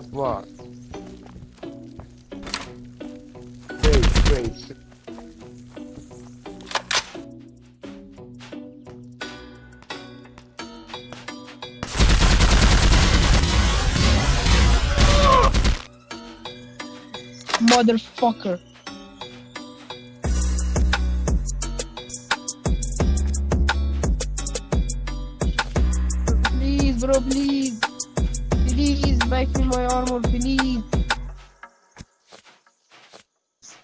that block. Wait, wait. Motherfucker. Please, bro, please my armor, please.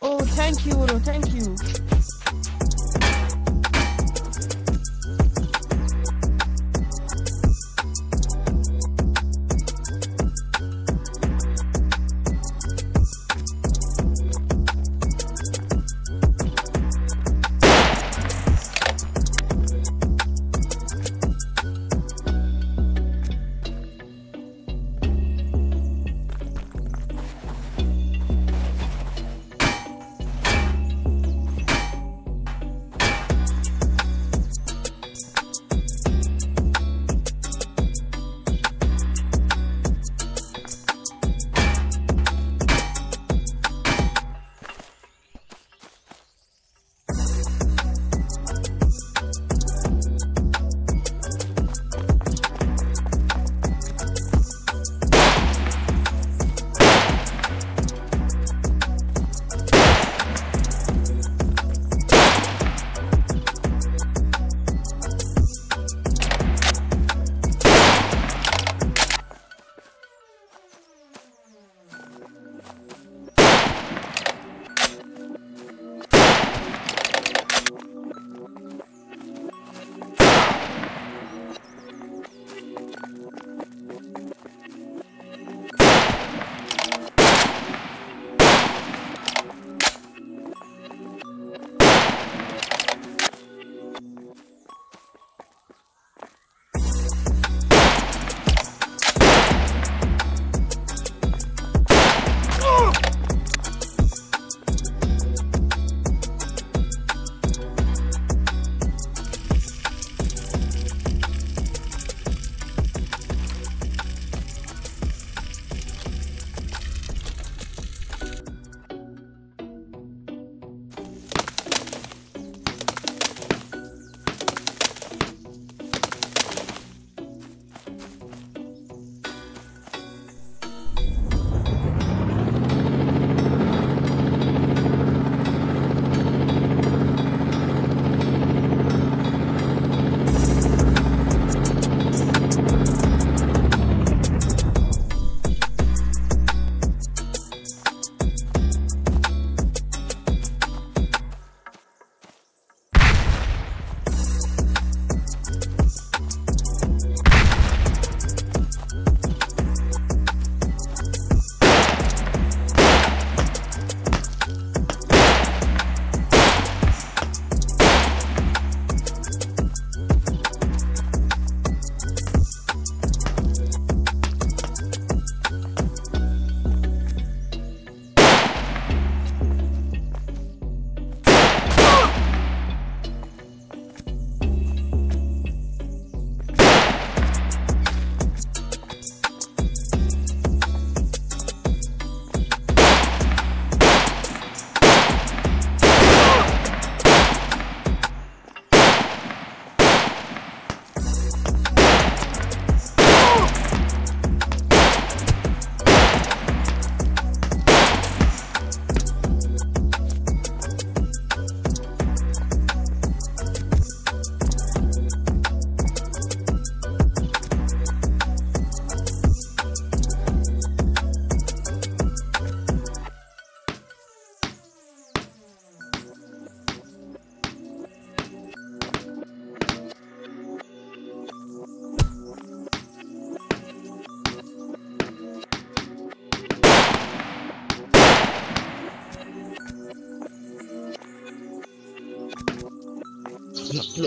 Oh, thank you, bro, thank you.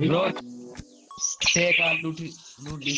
Bro से का लूट लूट दी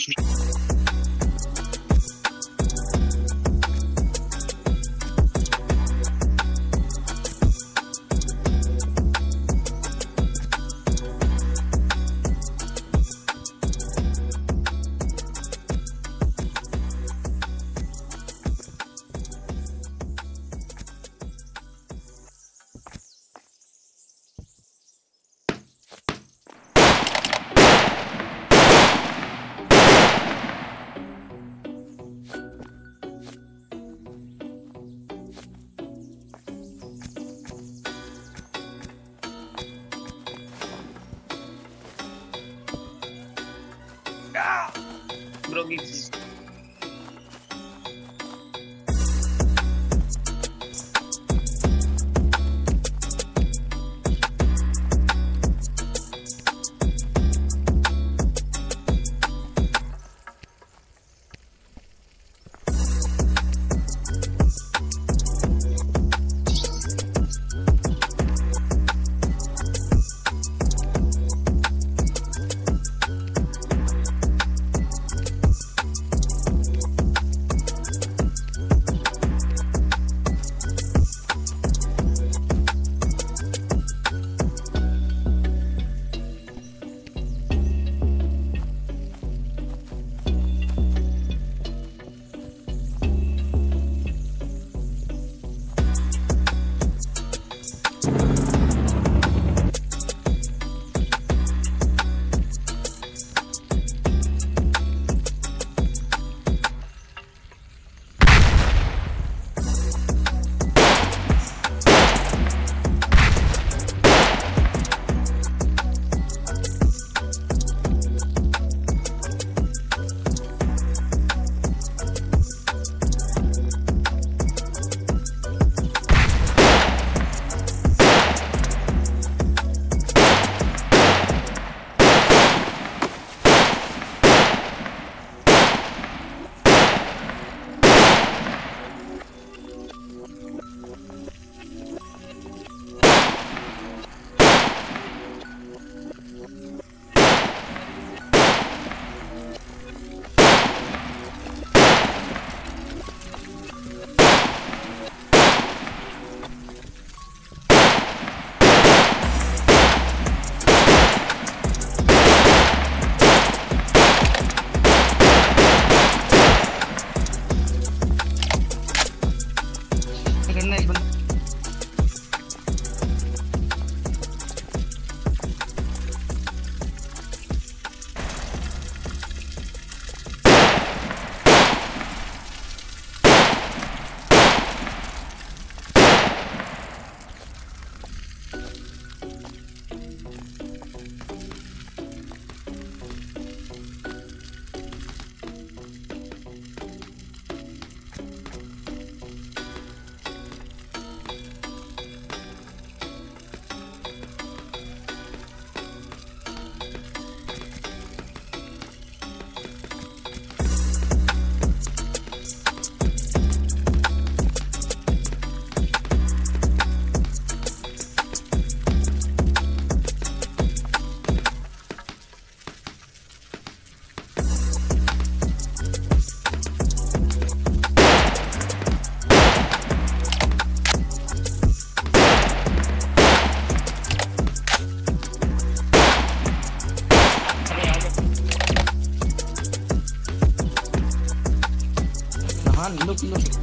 Man, look,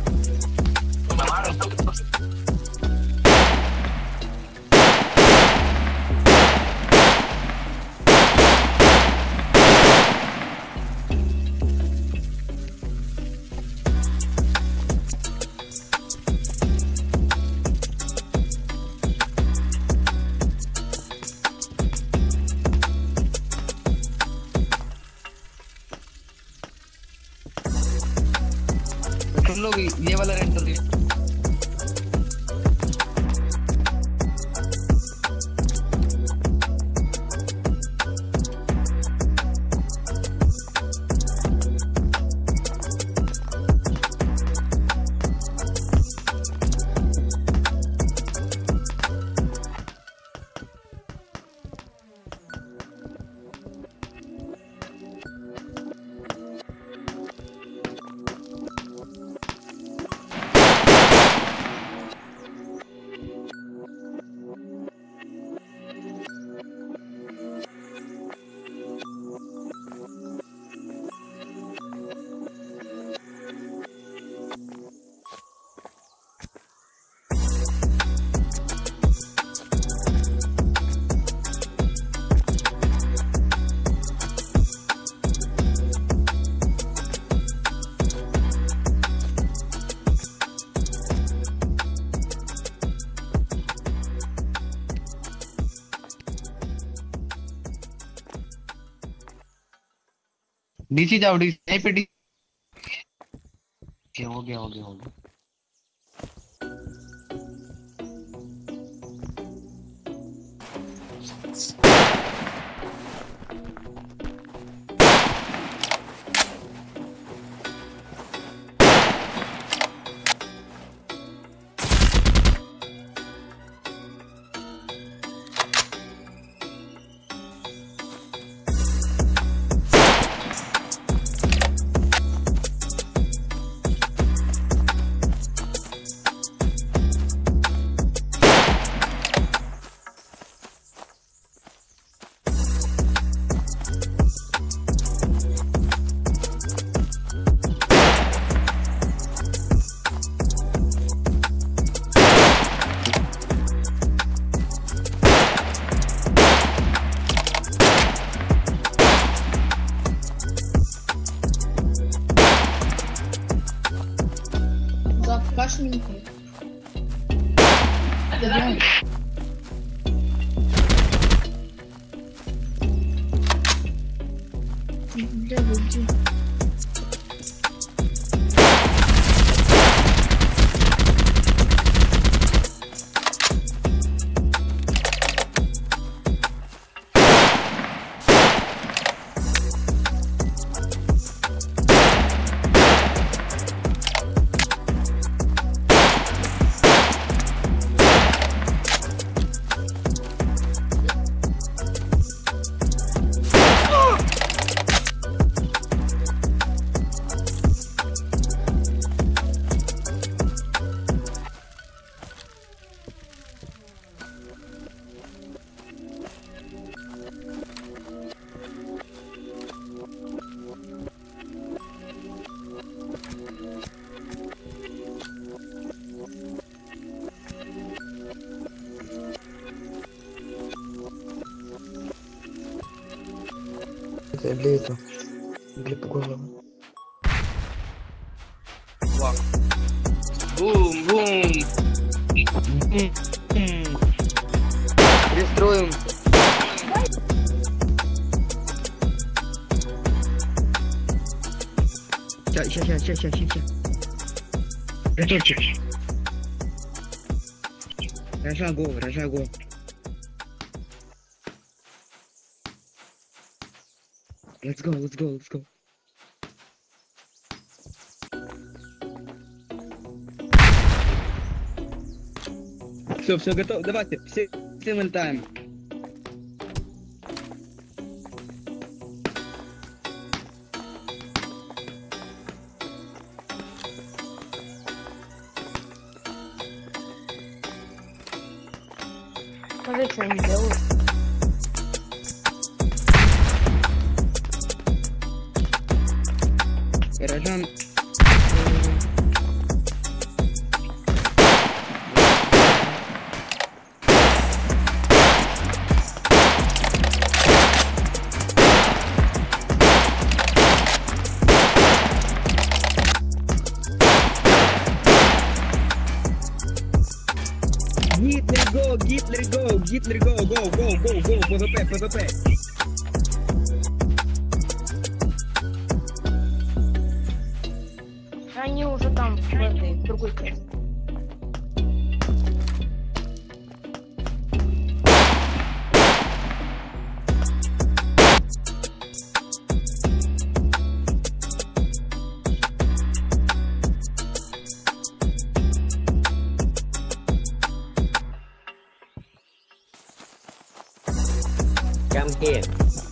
DC जाओ DC यहीं पे डी क्या हो गया हो गया हो गया। Это для этого. Для головы. Бум, бум. Бум. Пристроимся. Сейчас, сейчас, сейчас, сейчас, сейчас. Готовьтесь. Рожа го, рожа го. Let's go, let's go, let's go. Все, все готово. Давайте, все, все. Скажи, что они делают. I don't come here.